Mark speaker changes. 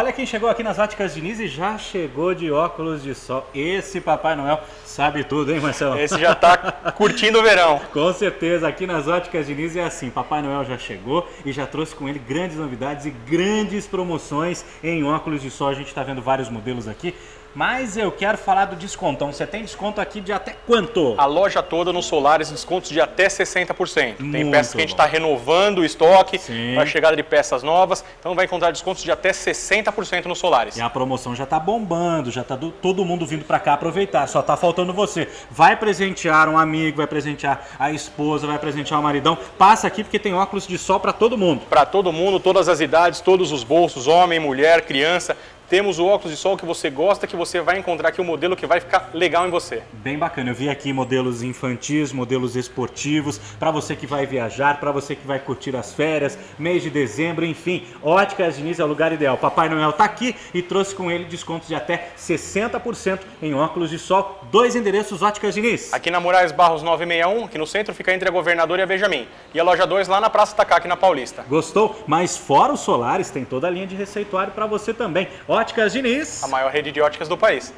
Speaker 1: Olha quem chegou aqui nas óticas Diniz e já chegou de óculos de sol. Esse Papai Noel sabe tudo, hein, Marcelo?
Speaker 2: Esse já tá curtindo o verão.
Speaker 1: Com certeza, aqui nas óticas Diniz é assim. Papai Noel já chegou e já trouxe com ele grandes novidades e grandes promoções em óculos de sol. A gente está vendo vários modelos aqui. Mas eu quero falar do descontão. Você tem desconto aqui de até quanto?
Speaker 2: A loja toda nos solares, descontos de até 60%. Tem
Speaker 1: Muito
Speaker 2: peças que a gente está renovando o estoque para a chegada de peças novas. Então vai encontrar descontos de até 60% nos solares.
Speaker 1: E a promoção já tá bombando, já tá do- todo mundo vindo pra cá aproveitar. Só tá faltando você. Vai presentear um amigo, vai presentear a esposa, vai presentear o maridão. Passa aqui porque tem óculos de sol pra todo mundo.
Speaker 2: Para todo mundo, todas as idades, todos os bolsos, homem, mulher, criança. Temos o óculos de sol que você gosta, que você vai encontrar aqui o modelo que vai ficar legal em você.
Speaker 1: Bem bacana. Eu vi aqui modelos infantis, modelos esportivos, pra você que vai viajar, pra você que vai curtir as férias, mês de dezembro, enfim. Óticas Diniz é o lugar ideal. Papai Noel tá aqui e trouxe com ele descontos de até 60% em óculos de sol. Dois endereços Óticas Diniz.
Speaker 2: Aqui na Moraes Barros 961, aqui no centro, fica entre a Governador e a Benjamin. E a loja 2 lá na Praça Tacá, aqui na Paulista.
Speaker 1: Gostou? Mas fora os solares, tem toda a linha de receituário para você também. Óticas Diniz.
Speaker 2: A maior rede de óticas do país.